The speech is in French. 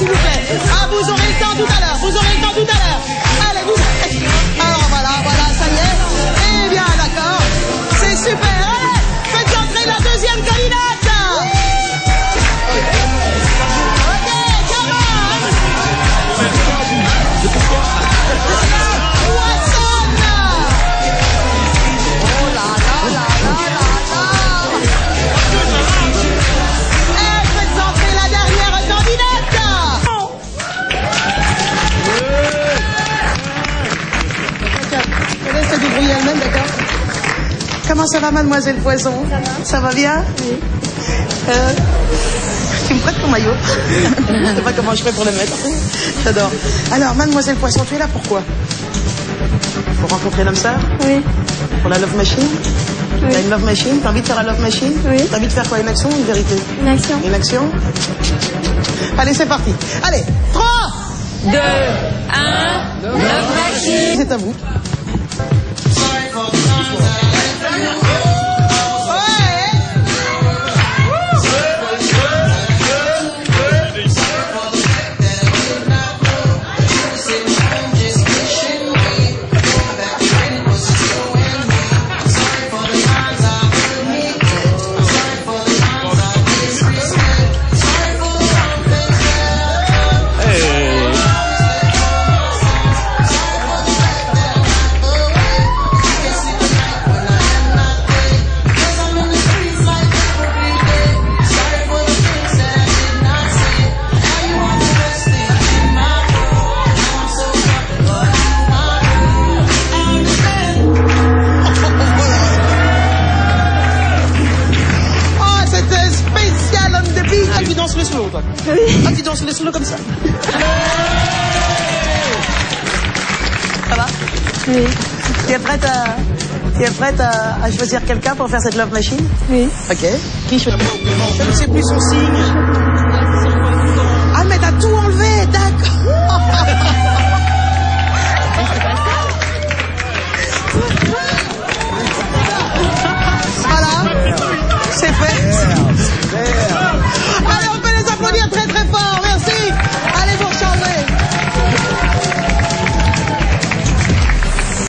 Ah, vous aurez le temps tout à l'heure. Vous aurez le temps tout à l'heure. Comment ça va, mademoiselle Poison Ça va. Ça va bien Oui. Euh, tu me prêtes ton maillot Je sais pas comment je fais pour le mettre. J'adore. Alors, mademoiselle Poisson, tu es là pourquoi Pour rencontrer l'homme sœur Oui. Pour la love machine Oui. T'as une love machine T'as envie de faire la love machine Oui. T'as envie de faire quoi Une action ou une vérité Une action. Une action Allez, c'est parti. Allez, 3 2, 1, Love Machine. C'est à vous. Toi Ah, tu danses le slow comme ça Ça va Oui. Tu es prête à, tu es prête à, à choisir quelqu'un pour faire cette love machine Oui. Ok. Qui choisit Je ne sais plus son signe.